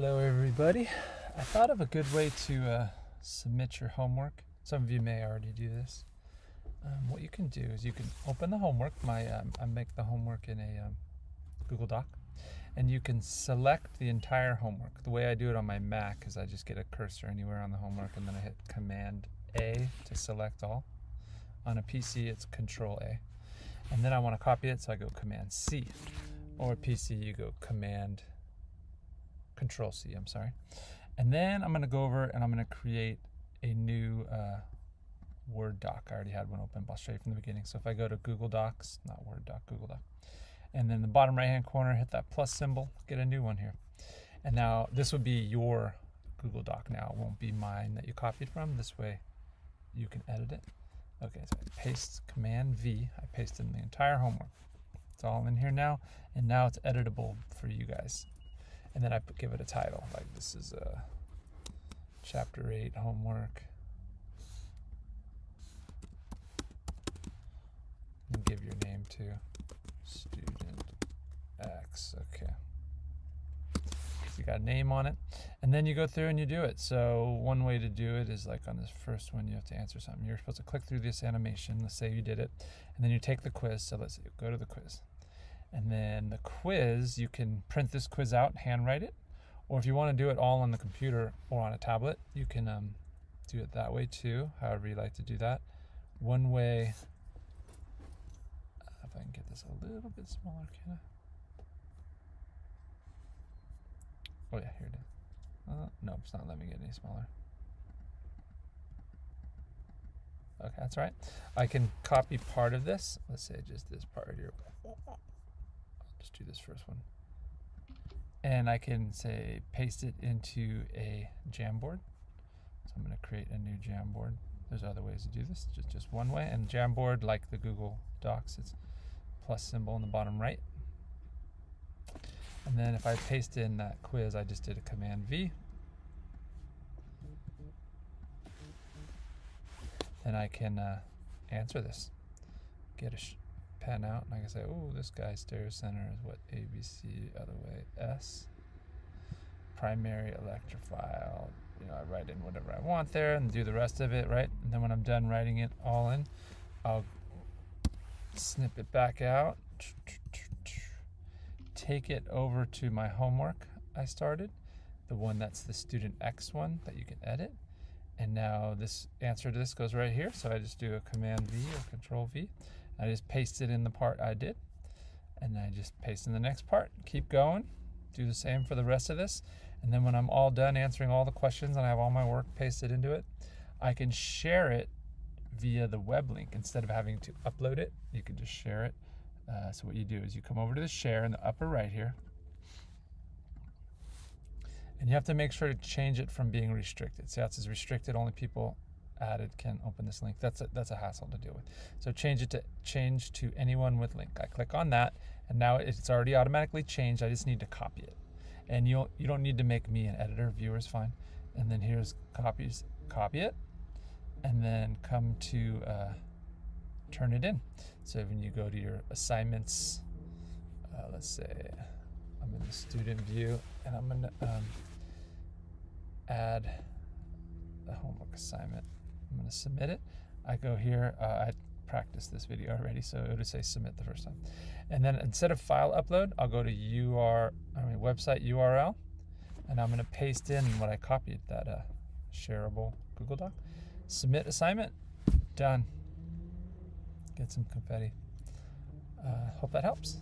Hello, everybody. I thought of a good way to uh, submit your homework. Some of you may already do this. Um, what you can do is you can open the homework. My um, I make the homework in a um, Google Doc, and you can select the entire homework. The way I do it on my Mac is I just get a cursor anywhere on the homework, and then I hit Command A to select all. On a PC, it's Control A, and then I want to copy it, so I go Command C. Or PC, you go Command Control C, I'm sorry. And then I'm going to go over and I'm going to create a new uh, Word doc. I already had one open, but you from the beginning. So if I go to Google Docs, not Word doc, Google Doc, and then the bottom right hand corner, hit that plus symbol, get a new one here. And now this would be your Google Doc now. It won't be mine that you copied from. This way you can edit it. Okay, so I paste Command V. I pasted in the entire homework. It's all in here now, and now it's editable for you guys and then I give it a title like this is a chapter 8 homework. And give your name to student X okay. You got a name on it and then you go through and you do it. So one way to do it is like on this first one you have to answer something. You're supposed to click through this animation let's say you did it and then you take the quiz. So let's go to the quiz and then the quiz, you can print this quiz out, and handwrite it. Or if you want to do it all on the computer or on a tablet, you can um, do it that way too, however you like to do that. One way, if I can get this a little bit smaller, can I? Oh yeah, here it is. Uh, no, it's not letting me get any smaller. Okay, that's right. I can copy part of this. Let's say just this part here just do this first one. And I can say paste it into a Jamboard. So I'm going to create a new Jamboard. There's other ways to do this, just, just one way. And Jamboard, like the Google Docs, it's plus symbol in the bottom right. And then if I paste in that quiz, I just did a Command V. Then I can uh, answer this. Get a pen out and I can say, oh, this guy's stereo center is what ABC, other way, S. Primary electrophile. You know, I write in whatever I want there and do the rest of it, right? And then when I'm done writing it all in, I'll snip it back out, take it over to my homework I started, the one that's the student X one that you can edit. And now this answer to this goes right here. So I just do a command V or control V. I just pasted in the part I did and I just paste in the next part. Keep going. Do the same for the rest of this. And then when I'm all done answering all the questions and I have all my work pasted into it, I can share it via the web link instead of having to upload it. You can just share it. Uh, so what you do is you come over to the share in the upper right here. And you have to make sure to change it from being restricted. See how it says restricted, only people added can open this link. That's a, that's a hassle to deal with. So change it to change to anyone with link. I click on that and now it's already automatically changed. I just need to copy it. And you you don't need to make me an editor. Viewer is fine. And then here's copies. Copy it and then come to uh, turn it in. So when you go to your assignments, uh, let's say I'm in the student view and I'm to um, add the homework assignment. I'm going to submit it. I go here. Uh, I practiced this video already, so it would say submit the first time. And then instead of file upload, I'll go to UR, I mean website URL, and I'm going to paste in what I copied, that uh, shareable Google Doc. Submit assignment. Done. Get some confetti. Uh, hope that helps.